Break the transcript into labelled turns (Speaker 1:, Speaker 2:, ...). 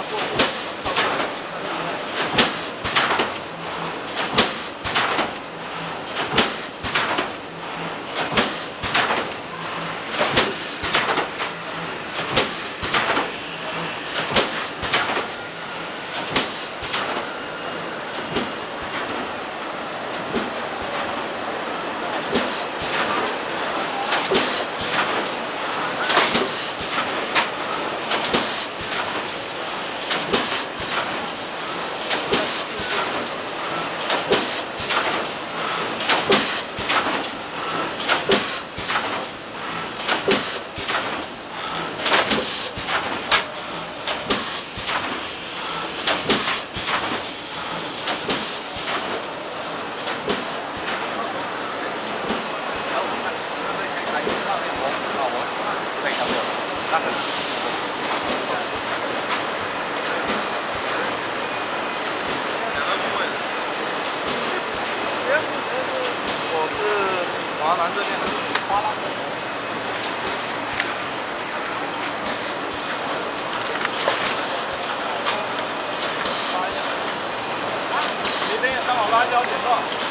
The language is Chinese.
Speaker 1: आपको 华南这边的，华南。拉一下。你等下上好辣椒剪断。